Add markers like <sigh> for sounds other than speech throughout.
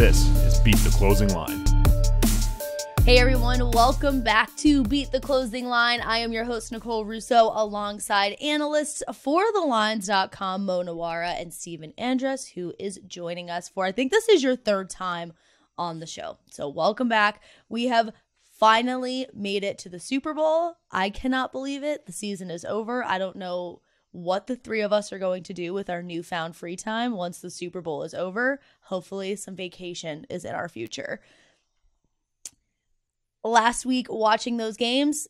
This is Beat the Closing Line. Hey everyone, welcome back to Beat the Closing Line. I am your host, Nicole Russo, alongside analysts for thelines.com, Mo Nuwwarah and Stephen Andress, who is joining us for, I think this is your third time on the show. So welcome back. We have finally made it to the Super Bowl. I cannot believe it. The season is over. I don't know what the three of us are going to do with our newfound free time once the Super Bowl is over. Hopefully, some vacation is in our future. Last week, watching those games,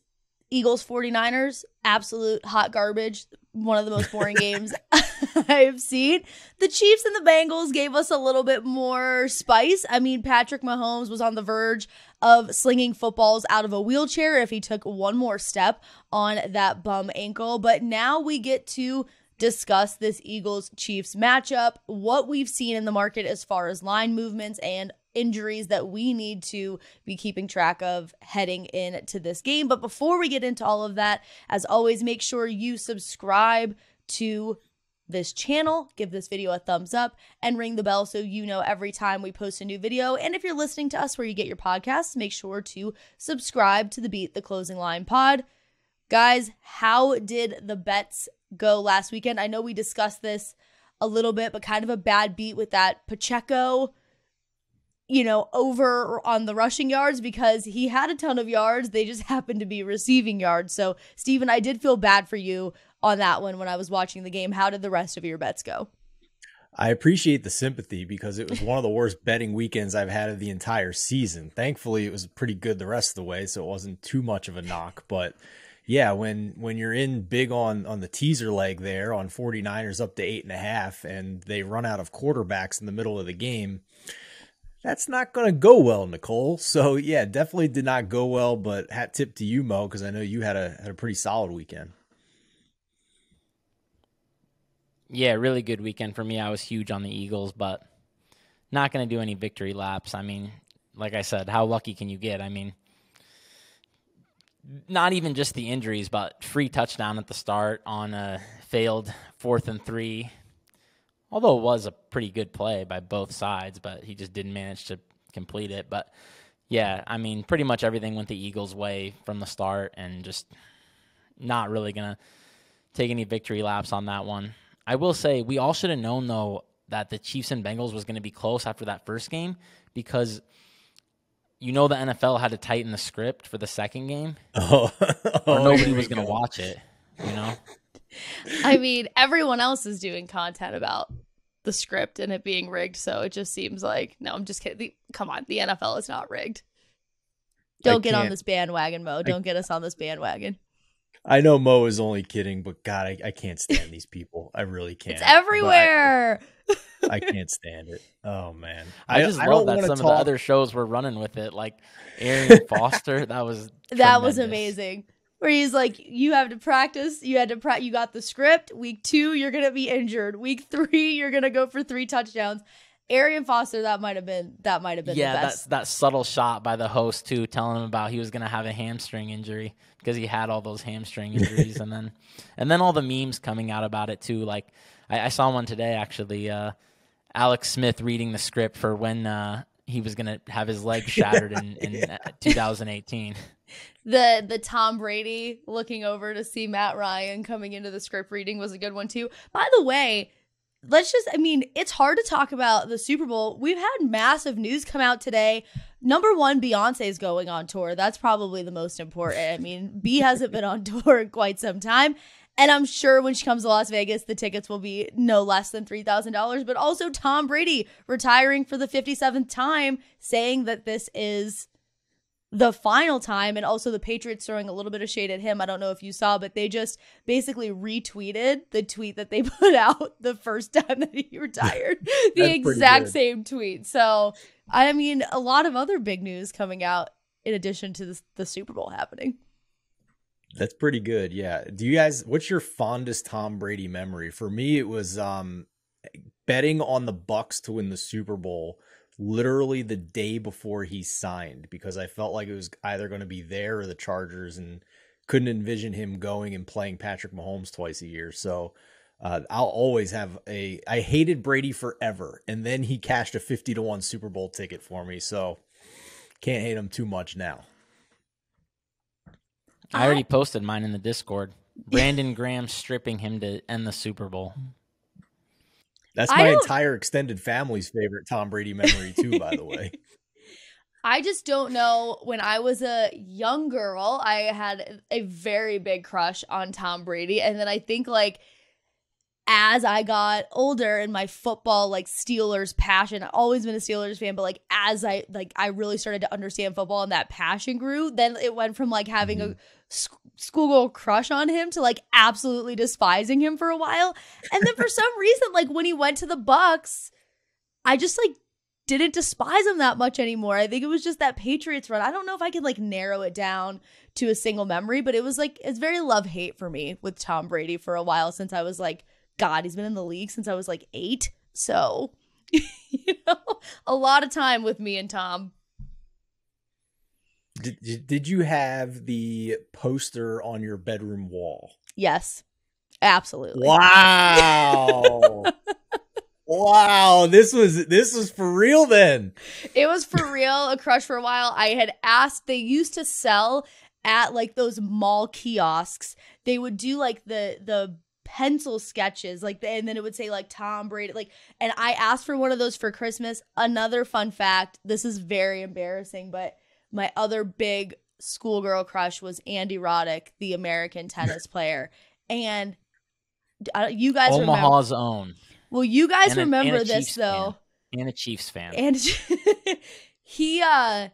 Eagles 49ers, absolute hot garbage. One of the most boring <laughs> games <laughs> I've seen. The Chiefs and the Bengals gave us a little bit more spice. I mean, Patrick Mahomes was on the verge of slinging footballs out of a wheelchair if he took one more step on that bum ankle. But now we get to discuss this Eagles Chiefs matchup, what we've seen in the market as far as line movements and injuries that we need to be keeping track of heading into this game. But before we get into all of that, as always, make sure you subscribe to this channel, give this video a thumbs up, and ring the bell so you know every time we post a new video. And if you're listening to us where you get your podcasts, make sure to subscribe to the Beat the Closing Line pod. Guys, how did the bets go last weekend? I know we discussed this a little bit, but kind of a bad beat with that Pacheco you know, over on the rushing yards because he had a ton of yards. They just <laughs> happened to be receiving yards. So, Stephen, I did feel bad for you on that one when I was watching the game. How did the rest of your bets go? I appreciate the sympathy because it was one of the worst betting weekends I've had of the entire season. Thankfully, it was pretty good the rest of the way, so it wasn't too much of a knock. But yeah, when when you're in big on on the teaser leg there on 49ers up to eight and a half, and they run out of quarterbacks in the middle of the game, that's not going to go well, Nicole. So yeah, definitely did not go well. But hat tip to you, Mo, because I know you had a had a pretty solid weekend. Yeah, really good weekend for me. I was huge on the Eagles, but not going to do any victory laps. I mean, like I said, how lucky can you get? I mean, not even just the injuries, but free touchdown at the start on a failed fourth and three although it was a pretty good play by both sides, but he just didn't manage to complete it. But yeah, I mean, pretty much everything went the Eagles' way from the start, and just not really gonna take any victory laps on that one. I will say we all should have known though that the Chiefs and Bengals was going to be close after that first game because you know the NFL had to tighten the script for the second game, <laughs> oh, or nobody was going to watch it. You know. <laughs> I mean, everyone else is doing content about the script and it being rigged, so it just seems like no. I'm just kidding. The, come on, the NFL is not rigged. Don't get on this bandwagon, Mo. Don't I, get us on this bandwagon. I know Mo is only kidding, but God, I, I can't stand these people. I really <laughs> can't. It's everywhere. I, I, <laughs> can't stand it. Oh man, I, just love that some talk. of the other shows were running with it, like Arian <laughs> Foster. That was that tremendous. was amazing where he's like, you have to practice. You had to pra- You got the script. Week two, you're gonna be injured. Week three, you're gonna go for three touchdowns. Arian Foster, that might have been that might have been yeah, that that subtle shot by the host too, telling him about he was gonna have a hamstring injury because he had all those hamstring injuries, and then <laughs> and then all the memes coming out about it too. Like I, I saw one today actually. Uh, Alex Smith reading the script for when uh, he was gonna have his leg shattered in, in <laughs> 2018 the the Tom Brady looking over to see Matt Ryan coming into the script reading was a good one too. By the way, let's just I mean, it's hard to talk about the Super Bowl. We've had massive news come out today. Number 1, Beyonce's going on tour. That's probably the most important. I mean, B <laughs> hasn't been on tour in quite some time. And I'm sure when she comes to Las Vegas, the tickets will be no less than $3,000. But also, Tom Brady retiring for the 57th time, saying that this is the final time and also the Patriots throwing a little bit of shade at him. I don't know if you saw, but they just basically retweeted the tweet that they <laughs> put out the first time that he retired. <laughs> the exact same tweet. So, I mean, a lot of other big news coming out in addition to the, the Super Bowl happening. That's pretty good. Yeah. Do you guys what's your fondest Tom Brady memory? For me it was um betting on the Bucks to win the Super Bowl literally the day before he signed because I felt like it was either going to be there or the Chargers and couldn't envision him going and playing Patrick Mahomes twice a year. So Uh, I'll always have a. I hated Brady forever, and then he cashed a fifty to one Super Bowl ticket for me, so can't hate him too much now. I already posted mine in the Discord. <laughs> Brandon Graham stripping him to end the Super Bowl. That's my entire extended family's favorite Tom Brady memory too, by the way. <laughs> I just don't know. When I was a young girl, I had a very big crush on Tom Brady. And then I think, like, as I got older and my football, like, Steelers passion, I've always been a Steelers fan, but, like, as I, like, I really started to understand football and that passion grew, then it went from, like, having a mm-hmm. sc- schoolgirl crush on him to, like, absolutely despising him for a while. And then for <laughs> some reason, like, when he went to the Bucks, I just, like, didn't despise him that much anymore. I think it was just that Patriots run. I don't know if I could like narrow it down to a single memory, but it was like it's very love hate for me with Tom Brady for a while since I was like, God, he's been in the league since I was like eight. So, <laughs> you know, a lot of time with me and Tom. Did, did- you have the poster on your bedroom wall? Yes, absolutely. Wow. <laughs> wow, this was this was for real then. It was for real a crush for a while. I had asked, they used to sell at like those mall kiosks. They would do like the the pencil sketches like and then it would say like Tom Brady like and I asked for one of those for Christmas. Another fun fact, this is very embarrassing, but my other big schoolgirl crush was Andy Roddick, the American tennis <laughs> player. And uh, you guys remember Omaha's own. Well, you guys a- remember this Chiefs though. fan. And a Chiefs fan. And <laughs> he uh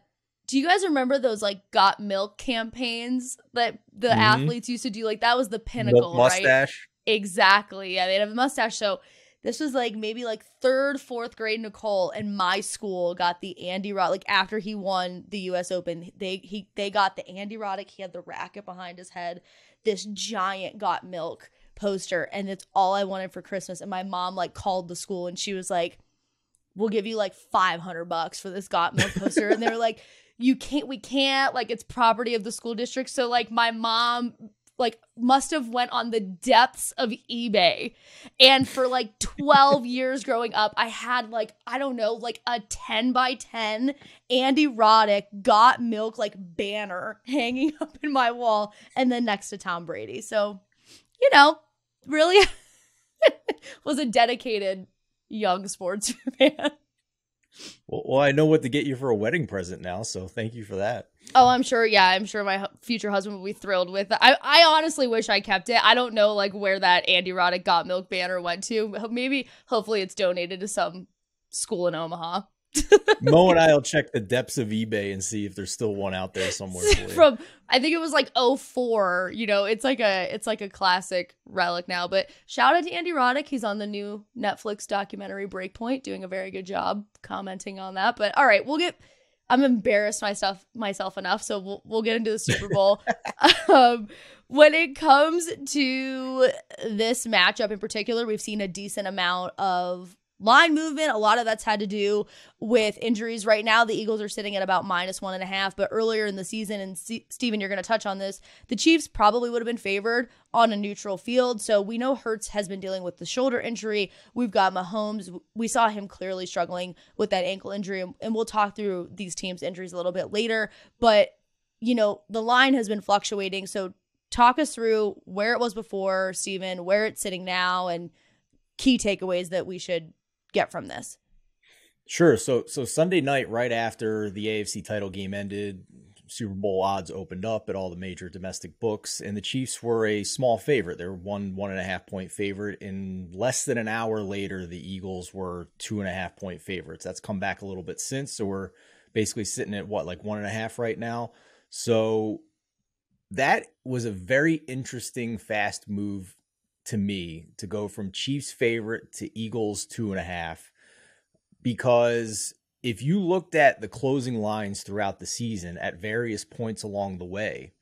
do you guys remember those like got milk campaigns that the Mhm. athletes used to do? Like that was the pinnacle, Milk right? mustache. Exactly. Yeah, they'd have a mustache. So this was like maybe like third, fourth grade Nicole, and my school got the Andy Rod like after he won the US Open, they he they got the Andy Roddick, he had the racket behind his head, this giant got milk poster, and it's all I wanted for Christmas. And my mom like called the school and she was like, We'll give you like five hundred bucks for this got milk poster. and they were like, You can't we can't, like it's property of the school district. So like my mom like must have went on the depths of eBay. And for like <laughs> 12 years growing up, I had like, I don't know, like a 10 by 10 Andy Roddick got milk like banner hanging <laughs> up in my wall and then next to Tom Brady. So, you know, really <laughs> was a dedicated young sports fan. Well, well, I know what to get you for a wedding present now, so thank you for that. Oh, I'm sure. Yeah, I'm sure my future husband will be thrilled with it. I, I honestly wish I kept it. I don't know like where that Andy Roddick got milk banner went to. Maybe, hopefully, it's donated to some school in Omaha. <laughs> Mo and I will check the depths of eBay and see if there's still one out there somewhere. <laughs> From I think it was like 04. You know, it's like a it's like a classic relic now. But shout out to Andy Roddick. He's on the new Netflix documentary Breakpoint, doing a very good job commenting on that. But all right, we'll get. I'm embarrassed myself myself enough, so we'll we'll get into the Super Bowl. <laughs> um, when it comes to this matchup in particular, we've seen a decent amount of line movement. A lot of that's had to do with injuries. Right now, the Eagles are sitting at about minus one and a half. But earlier in the season, and C- Stephen, you're going to touch on this, the Chiefs probably would have been favored on a neutral field. So we know Hurts has been dealing with the shoulder injury. We've got Mahomes. We saw him clearly struggling with that ankle injury. And we'll talk through these teams' injuries a little bit later. But, you know, the line has been fluctuating. So talk us through where it was before, Stephen, where it's sitting now, and key takeaways that we should get from this. Sure. So so Sunday night, right after the AFC title game ended, Super Bowl odds opened up at all the major domestic books, and the Chiefs were a small favorite. They were one one and a half point favorite. In less than an hour later, the Eagles were two and a half point favorites. That's come back a little bit since. So we're basically sitting at what like one and a half right now. So that was a very interesting fast move to me to go from Chiefs favorite to Eagles two and a half because if you looked at the closing lines throughout the season at various points along the way,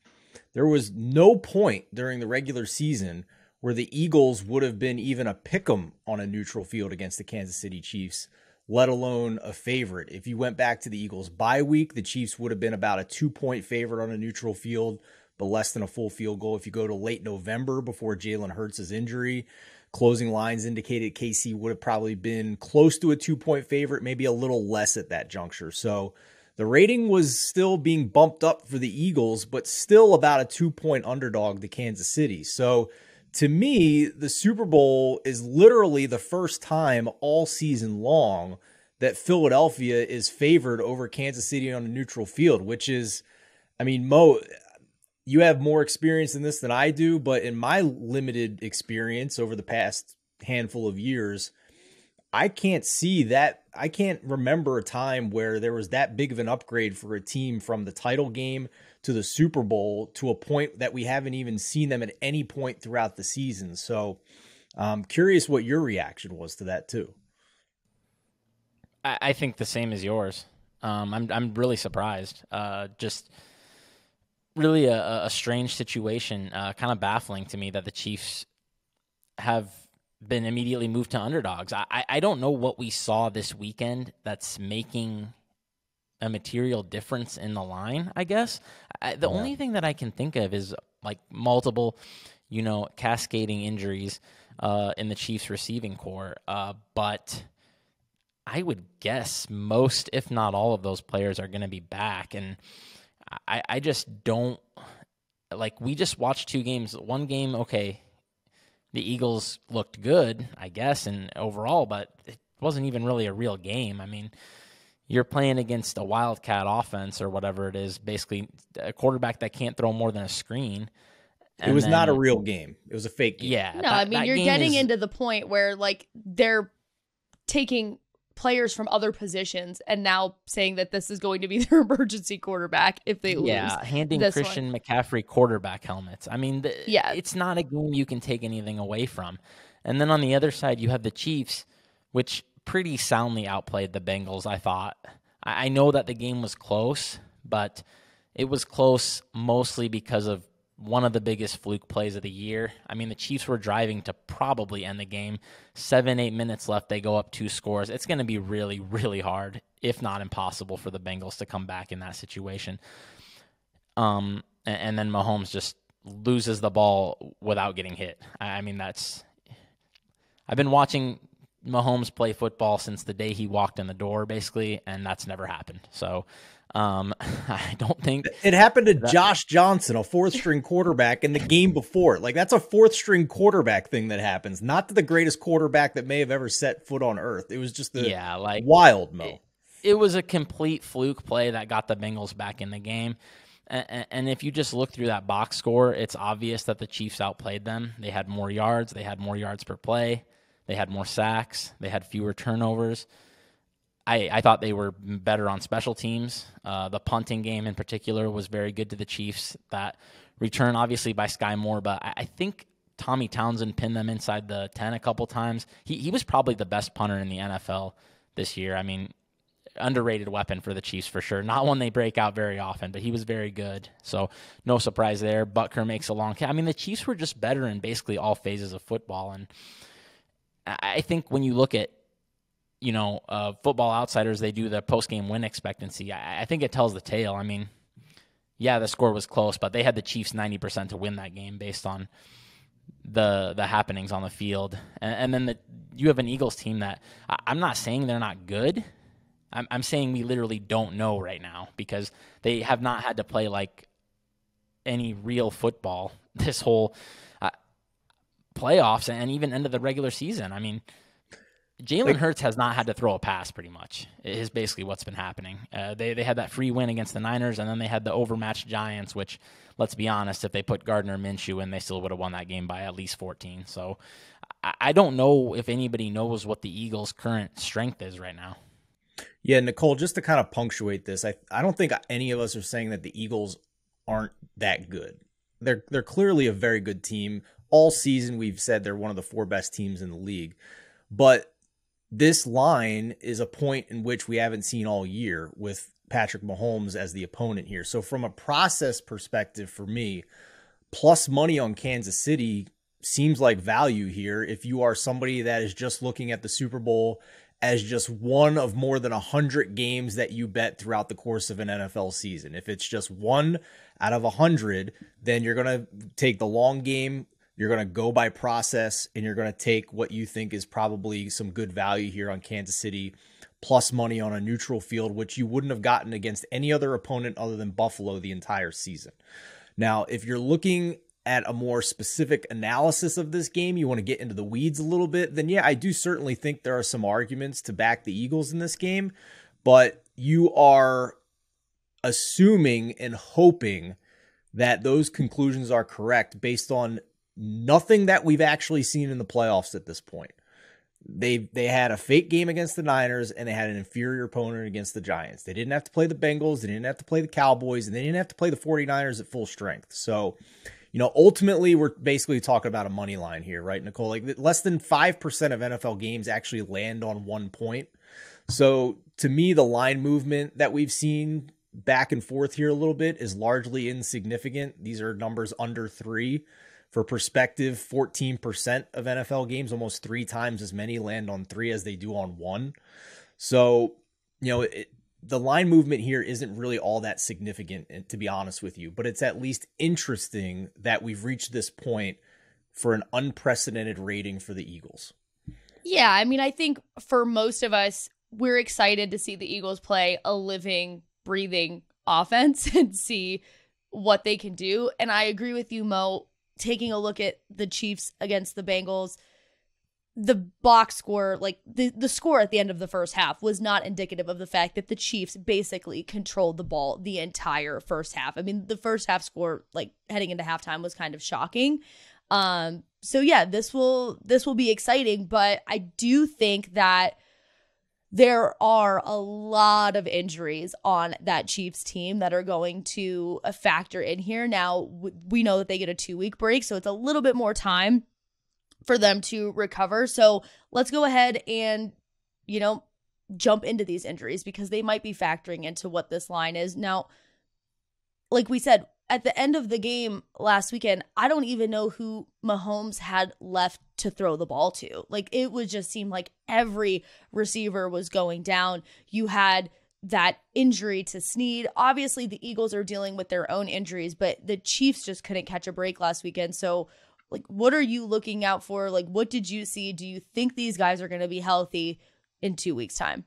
there was no point during the regular season where the Eagles would have been even a pick 'em on a neutral field against the Kansas City Chiefs, let alone a favorite. If you went back to the Eagles bye week, the Chiefs would have been about a two point favorite on a neutral field, but less than a full field goal. If you go to late November before Jalen Hurts' injury, Closing lines indicated KC would have probably been close to a two point favorite, maybe a little less at that juncture. So the rating was still being bumped up for the Eagles, but still about a two point underdog to Kansas City. So to me, the Super Bowl is literally the first time all season long that Philadelphia is favored over Kansas City on a neutral field, which is, I mean, Mo, you have more experience in this than I do, but in my limited experience over the past handful of years, I can't see that. I can't remember a time where there was that big of an upgrade for a team from the title game to the Super Bowl to a point that we haven't even seen them at any point throughout the season. So I'm curious what your reaction was to that, too. I, I think the same as yours. Um, I'm I'm really surprised. Uh, just really a, a strange situation, uh, kind of baffling to me that the Chiefs have been immediately moved to underdogs. I, I don't know what we saw this weekend that's making a material difference in the line, I guess. I, the yeah. only thing that I can think of is like multiple, you know, cascading injuries uh, in the Chiefs receiving corps. Uh, but I would guess most, if not all, of those players are going to be back. And I, I just don't like. We just watched two games. One game, okay, the Eagles looked good, I guess, and overall, but it wasn't even really a real game. I mean, you're playing against a wildcat offense or whatever it is, basically a quarterback that can't throw more than a screen. it was then, not a real game. It was a fake game. Yeah. No, that, I mean you're getting is, into the point where like they're taking players from other positions and now saying that this is going to be <laughs> their emergency quarterback if they lose. Yeah, handing Christian one. McCaffrey quarterback helmets. I mean, the, yeah, it's not a game you can take anything away from. And then on the other side, you have the Chiefs, which pretty soundly outplayed the Bengals. I thought. I, I know that the game was close, but it was close mostly because of one of the biggest fluke plays of the year. I mean, the Chiefs were driving to probably end the game. Seven, eight minutes left. They go up two scores. It's going to be really, really hard, if not impossible, for the Bengals to come back in that situation. Um, and, and then Mahomes just loses the ball without getting hit. I mean, that's. I've been watching Mahomes play football since the day he walked in the door, basically, and that's never happened. So um, <laughs> I don't think it happened to that, Josh Johnson, a fourth string quarterback, in the game before. Like that's a fourth string quarterback thing that happens, not to the greatest quarterback that may have ever set foot on earth. It was just the yeah, like wild mo. It, it was a complete fluke play that got the Bengals back in the game. And, and if you just look through that box score, it's obvious that the Chiefs outplayed them. They had more yards, they had more yards per play, they had more sacks, they had fewer turnovers. I, I thought they were better on special teams. Uh, the punting game in particular was very good to the Chiefs. That return, obviously, by Sky Moore, but I, I think Tommy Townsend pinned them inside the 10 a couple times. He, he was probably the best punter in the NFL this year. I mean, underrated weapon for the Chiefs for sure. Not one they break out very often, but he was very good. So no surprise there. Butker makes a long. I mean, the Chiefs were just better in basically all phases of football, and I think when you look at you know, uh, Football Outsiders, they do the post game win expectancy. I, I, think it tells the tale. I mean, yeah, the score was close, but they had the Chiefs ninety percent to win that game based on the the happenings on the field. And, and then the, you have an Eagles team that I, am not saying they're not good. I'm, I'm saying we literally don't know right now because they have not had to play like any real football <laughs> this whole uh, playoffs and even end of the regular season. I mean Jalen like, Hurts has not had to throw a pass pretty much. Is basically what's been happening. Uh, they they had that free win against the Niners, and then they had the overmatched Giants. Which, let's be honest, if they put Gardner Minshew in, they still would have won that game by at least 14. So, I, I don't know if anybody knows what the Eagles' current strength is right now. Yeah, Nicole, just to kind of punctuate this, I I don't think any of us are saying that the Eagles aren't that good. They're they're clearly a very good team. All season we've said they're one of the four best teams in the league. But this line is a point in which we haven't seen all year with Patrick Mahomes as the opponent here. So, from a process perspective, for me, plus money on Kansas City seems like value here if you are somebody that is just looking at the Super Bowl as just one of more than 100 games that you bet throughout the course of an NFL season. If it's just one out of 100, then you're going to take the long game You're going to go by process and you're going to take what you think is probably some good value here on Kansas City plus money on a neutral field, which you wouldn't have gotten against any other opponent other than Buffalo the entire season. Now, if you're looking at a more specific analysis of this game, you want to get into the weeds a little bit, then yeah, I do certainly think there are some arguments to back the Eagles in this game, but you are assuming and hoping that those conclusions are correct based on nothing that we've actually seen in the playoffs at this point. They they had a fake game against the Niners and they had an inferior opponent against the Giants. They didn't have to play the Bengals, they didn't have to play the Cowboys, and they didn't have to play the 49ers at full strength. So, you know, ultimately we're basically talking about a money line here, right, Nicole? Like less than 5% of NFL games actually land on one point. So, to me the line movement that we've seen back and forth here a little bit is largely insignificant. These are numbers under 3 for perspective, 14% of NFL games, almost three times as many land on three as they do on one. So, you know, it, the line movement here isn't really all that significant, to be honest with you, but it's at least interesting that we've reached this point for an unprecedented rating for the Eagles. Yeah, I mean, I think for most of us, we're excited to see the Eagles play a living, breathing offense <laughs> and see what they can do. And I agree with you, Mo taking a look at the Chiefs against the Bengals, the box score, like the, the score at the end of the first half, was not indicative of the fact that the Chiefs basically controlled the ball the entire first half. I mean, the first half score, like heading into halftime, was kind of shocking. Um, so yeah, this will this will be exciting, but I do think that there are a lot of injuries on that Chiefs team that are going to uh, factor in here. Now, we know that they get a two week break, so it's a little bit more time for them to recover. So let's go ahead and, you know, jump into these injuries because they might be factoring into what this line is. Now, like we said, at the end of the game last weekend, I don't even know who Mahomes had left to throw the ball to. Like it would just seem like every receiver was going down. You had that injury to Sneed. Obviously, the Eagles are dealing with their own injuries, but the Chiefs just couldn't catch a break last weekend. So, like, what are you looking out for? Like, what did you see? Do you think these guys are going to be healthy in two weeks' time?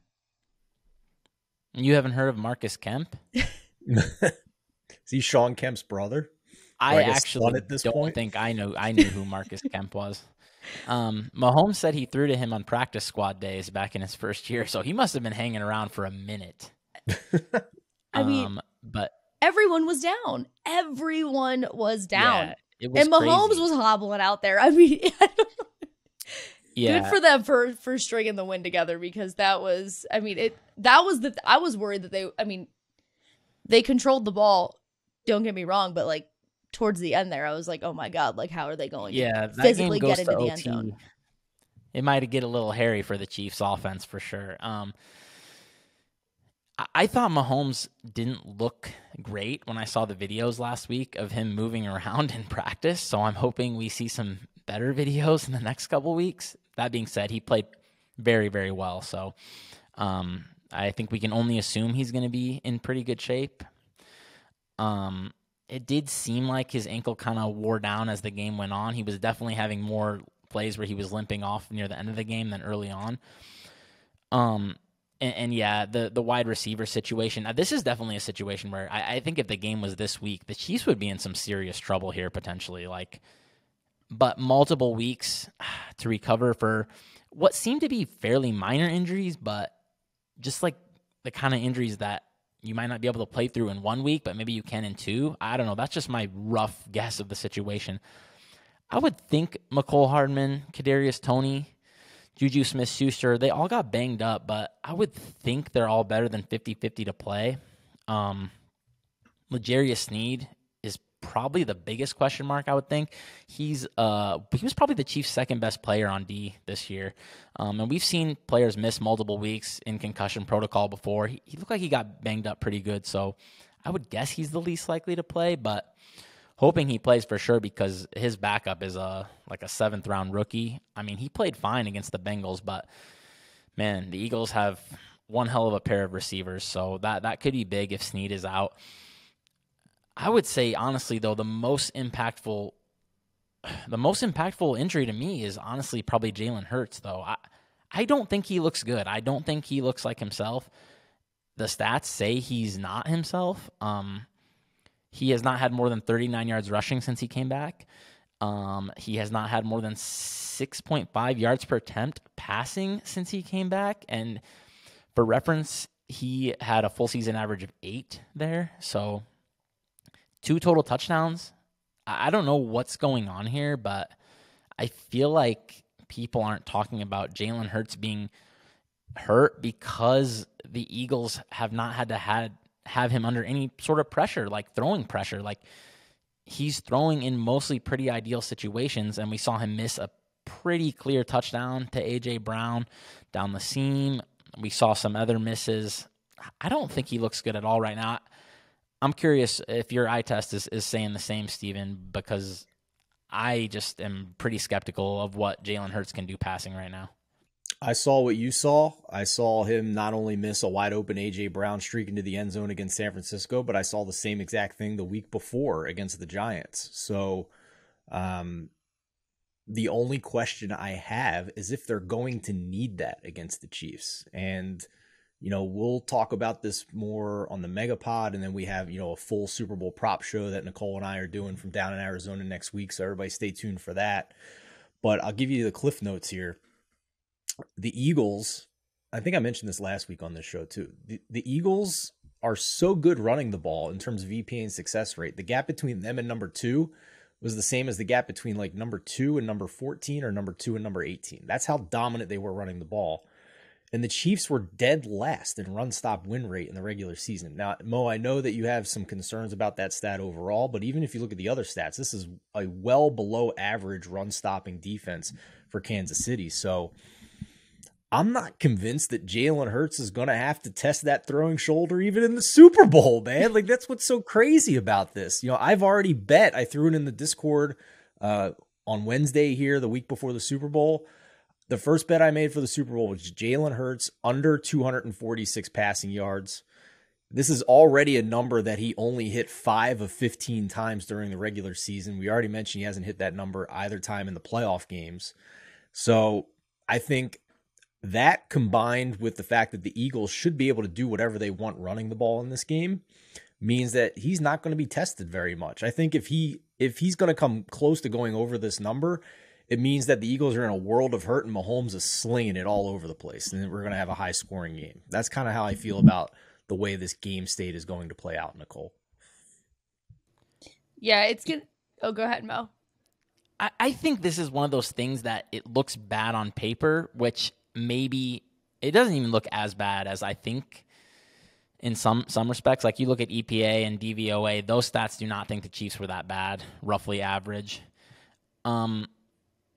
You haven't heard of Marcus Kemp? <laughs> Is he Shawn Kemp's brother? I, I actually at this don't point? think I know I knew who Marcus <laughs> Kemp was. Um, Mahomes said he threw to him on practice squad days back in his first year, so he must have been hanging around for a minute. <laughs> I mean, um, but everyone was down. Everyone was down. Yeah, was and Mahomes crazy. was hobbling out there. <laughs> I mean, yeah. good for them for for stringing the win together because that was. I mean, it that was the. I was worried that they. I mean, they controlled the ball don't get me wrong, but like towards the end there, I was like, oh my god, like how are they going? Yeah, to physically get into the OT. end zone. It might get a little hairy for the Chiefs' offense for sure. Um, I thought Mahomes didn't look great when I saw the videos last week of him moving around <laughs> in practice. So I'm hoping we see some better videos in the next couple weeks. That being said, he played very, very well. So um, I think we can only assume he's going to be in pretty good shape. Um, it did seem like his ankle kind of wore down as the game went on. He was definitely having more plays where he was limping off near the end of the game than early on. Um, and, and yeah, the the wide receiver situation. Uh, this is definitely a situation where I, I think if the game was this week, the Chiefs would be in some serious trouble here potentially. Like, but multiple weeks <sighs> to recover for what seemed to be fairly minor injuries, but just like the kind of injuries that you might not be able to play through in one week, but maybe you can in two. I don't know. That's just my rough guess of the situation. I would think Mecole Hardman, Kadarius Toney, Juju Smith Schuster, they all got banged up, but I would think they're all better than 50 50 to play. Um, L'Jarius Sneed probably the biggest question mark. I would think he's uh he was probably the Chiefs' second best player on D this year, um, and we've seen players miss multiple weeks in concussion protocol before. He, he looked like he got banged up pretty good, so I would guess he's the least likely to play, but hoping he plays for sure because his backup is a like a seventh round rookie. I mean, he played fine against the Bengals, but man, the Eagles have one hell of a pair of receivers, so that that could be big if Sneed is out. I would say honestly though the most impactful <sighs> the most impactful injury to me is honestly probably Jalen Hurts, though. I, I don't think he looks good. I don't think he looks like himself. The stats say he's not himself. Um, he has not had more than 39 yards rushing since he came back. Um, he has not had more than 6.5 yards per attempt passing since he came back. And for reference, he had a full season average of eight there. So two total touchdowns. I don't know what's going on here, but I feel like people aren't talking about Jalen Hurts being hurt because the Eagles have not had to had have him under any sort of pressure, like throwing pressure. Like he's throwing in mostly pretty ideal situations, and we saw him miss a pretty clear touchdown to AJ Brown down the seam. We saw some other misses. I don't think he looks good at all right now. I'm curious if your eye test is, is saying the same, Stephen, because I just am pretty skeptical of what Jalen Hurts can do passing right now. I saw what you saw. I saw him not only miss a wide open AJ Brown streak into the end zone against San Francisco, but I saw the same exact thing the week before against the Giants. So, um, the only question I have is if they're going to need that against the Chiefs. And, you know, we'll talk about this more on the Megapod, and then we have, you know, a full Super Bowl prop show that Nicole and I are doing from down in Arizona next week. So everybody stay tuned for that. But I'll give you the cliff notes here the Eagles, I think I mentioned this last week on this show too. The, the Eagles are so good running the ball in terms of EPA and success rate. The gap between them and number two was the same as the gap between like number two and number 14 or number two and number 18. That's how dominant they were running the ball. And the Chiefs were dead last in run stop win rate in the regular season. Now, Mo, I know that you have some concerns about that stat overall, but even if you look at the other stats, this is a well below average run stopping defense for Kansas City. So, I'm not convinced that Jalen Hurts is going to have to test that throwing shoulder even in the Super Bowl, man. Like that's what's so crazy about this. You know, I've already bet. I threw it in the Discord uh, on Wednesday here, the week before the Super Bowl. The first bet I made for the Super Bowl was Jalen Hurts under 246 passing yards. This is already a number that he only hit five of 15 times during the regular season. We already mentioned he hasn't hit that number either time in the playoff games. So I think that combined with the fact that the Eagles should be able to do whatever they want running the ball in this game means that he's not going to be tested very much. I think if he if he's going to come close to going over this number, it means that the Eagles are in a world of hurt and Mahomes is slinging it all over the place and we're going to have a high scoring game. That's kind of how I feel about the way this game state is going to play out, Nicole. Yeah, it's good. Oh, go ahead, Mo. I, I think this is one of those things that it looks bad on paper, which maybe it doesn't even look as bad as I think in some some respects. Like you look at EPA and DVOA, those stats do not think the Chiefs were that bad, roughly average. Um,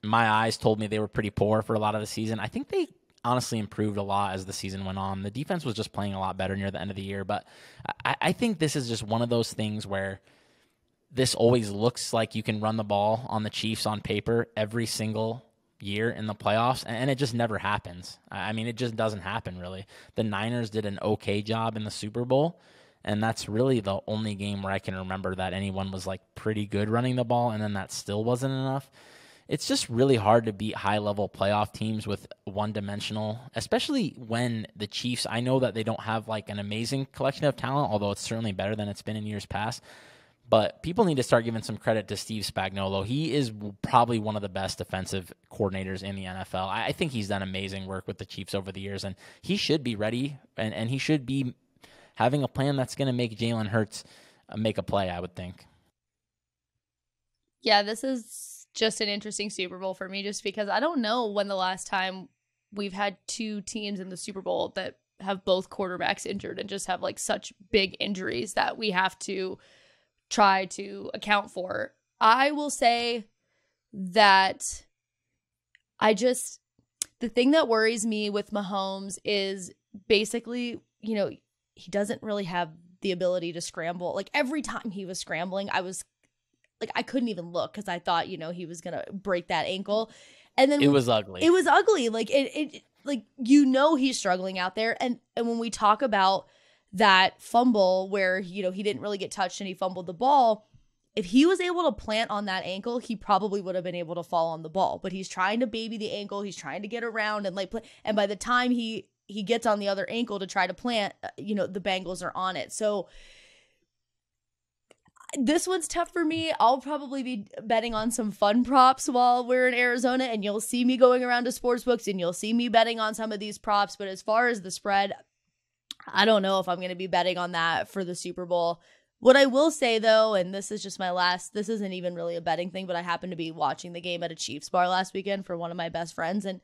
my eyes told me they were pretty poor for a lot of the season. I think they honestly improved a lot as the season went on. The defense was just playing a lot better near the end of the year, but I, I think this is just one of those things where this always looks like you can run the ball on the Chiefs on paper every single year in the playoffs, and it just never happens. I mean, it just doesn't happen really. The Niners did an okay job in the Super Bowl, and that's really the only game where I can remember that anyone was like pretty good running the ball, and then that still wasn't enough. It's just really hard to beat high level playoff teams with one dimensional, especially when the Chiefs, I know that they don't have like an amazing collection of talent, although it's certainly better than it's been in years past but people need to start giving some credit to Steve Spagnuolo. He is probably one of the best defensive coordinators in the NFL. I think he's done amazing work with the Chiefs over the years, and he should be ready and, and he should be having a plan that's going to make Jalen Hurts uh, make a play, I would think. Yeah, this is just an interesting Super Bowl for me just because I don't know when the last time we've had two teams in the Super Bowl that have both quarterbacks injured and just have like such big injuries that we have to – try to account for. I will say that I just the thing that worries me with Mahomes is basically, you know, he doesn't really have the ability to scramble. Like every time he was scrambling, I was like I couldn't even look cuz I thought, you know, he was going to break that ankle. And then It was ugly. It was ugly. Like it it like you know he's struggling out there and and when we talk about that fumble where you know he didn't really get touched and he fumbled the ball if he was able to plant on that ankle, he probably would have been able to fall on the ball. But he's trying to baby the ankle. He's trying to get around and like play. And by the time he he gets on the other ankle to try to plant, uh, you know, the Bengals are on it. So this one's tough for me. I'll probably be betting on some fun props while we're in Arizona, and you'll see me going around to sports books and you'll see me betting on some of these props. But as far as the spread, I don't know if I'm going to be betting on that for the Super Bowl. What I will say though, and this is just my last, this isn't even really a betting thing, but I happened to be watching the game at a Chiefs bar last weekend for one of my best friends. And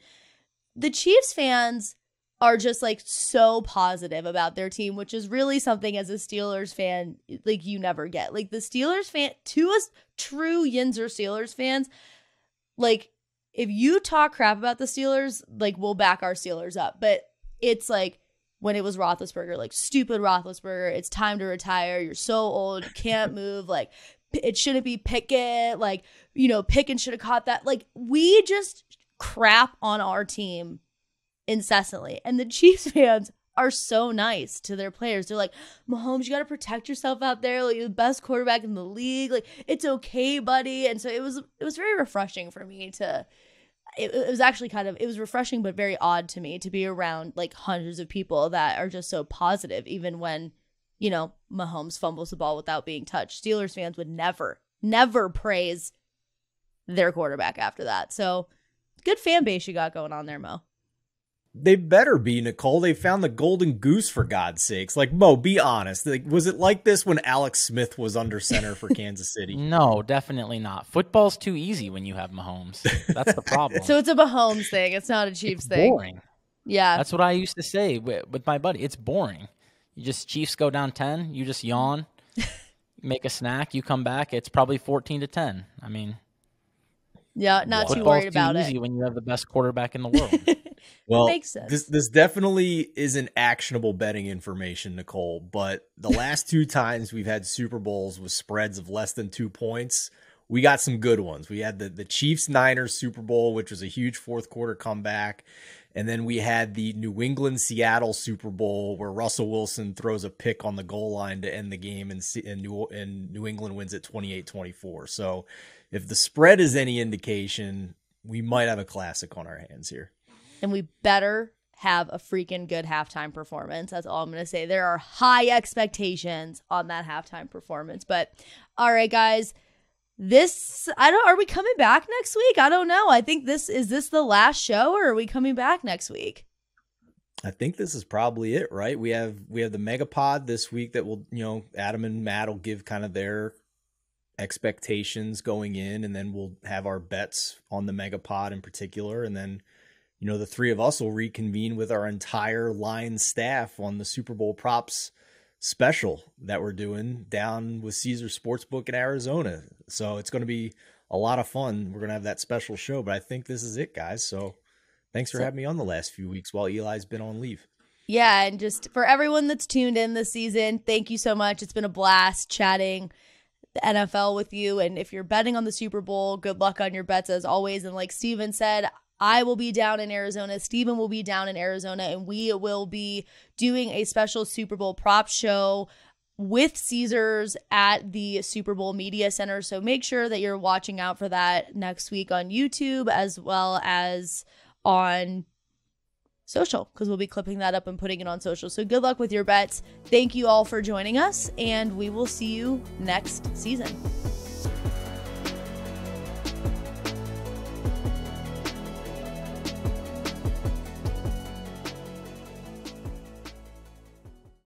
the Chiefs fans are just like so positive about their team, which is really something as a Steelers fan, like you never get. Like the Steelers fan, to us true Yinzer Steelers fans, like if you talk crap about the Steelers, like we'll back our Steelers up. But it's like when it was Roethlisberger, like stupid Roethlisberger, it's time to retire. You're so old, can't move. Like it shouldn't be Pickett. Like you know, Pickens should have caught that. Like we just crap on our team incessantly. And the <laughs> Chiefs fans are so nice to their players. They're like, Mahomes, you got to protect yourself out there. Like, you're the best quarterback in the league. Like, it's okay, buddy. And so it was, it was very refreshing for me to, it, it was actually kind of, it was refreshing, but very odd to me to be around like hundreds of people that are just so positive, even when, you know, Mahomes fumbles the ball without being touched. Steelers fans would never, never praise their quarterback after that. So good fan base you got going on there, Mo. They better be, Nicole. They found the golden goose for God's sakes. Like Mo, be honest. Like, was it like this when Alex Smith was under center for <laughs> Kansas City? No, definitely not. Football's too easy when you have Mahomes. That's the problem. <laughs> so it's a Mahomes thing. It's not a Chiefs it's thing. Boring. Yeah, that's what I used to say with, with my buddy. It's boring. You just Chiefs go down ten. You just yawn, <laughs> make a snack. You come back. It's probably fourteen to ten. I mean, yeah, not too worried about too easy it. when you have the best quarterback in the world. Well, makes sense. This this definitely isn't actionable betting information, Nicole. But the last two times we've had Super Bowls with spreads of less than two points, we got some good ones. We had the the Chiefs Niners Super Bowl, which was a huge fourth quarter comeback. And then we had the New England Seattle Super Bowl where Russell Wilson throws a pick on the goal line to end the game and, and, New, and New England wins at 28 24. So if the spread is any indication, we might have a classic on our hands here. And we better have a freaking good halftime performance. That's all I'm going to say. There are high expectations on that halftime performance. But all right, guys, this I don't are we coming back next week? I don't know. I think this is this the last show or are we coming back next week? I think this is probably it, right? We have we have the megapod this week that will, you know, Adam and Matt will give kind of their expectations going in and then we'll have our bets on the megapod in particular and then you know the three of us will reconvene with our entire line staff on the Super Bowl props special that we're doing down with Caesar Sportsbook in Arizona. So it's going to be a lot of fun. We're going to have that special show, but I think this is it, guys. So thanks for having me on the last few weeks while Eli's been on leave. Yeah, and just for everyone that's tuned in this season, thank you so much. It's been a blast chatting the NFL with you. And if you're betting on the Super Bowl, good luck on your bets as always. And like Stephen said, I will be down in Arizona. Stephen will be down in Arizona, and we will be doing a special Super Bowl prop show with Caesars at the Super Bowl Media Center. So make sure that you're watching out for that next week on YouTube as well as on social because we'll be clipping that up and putting it on social. So good luck with your bets. Thank you all for joining us, and we will see you next season.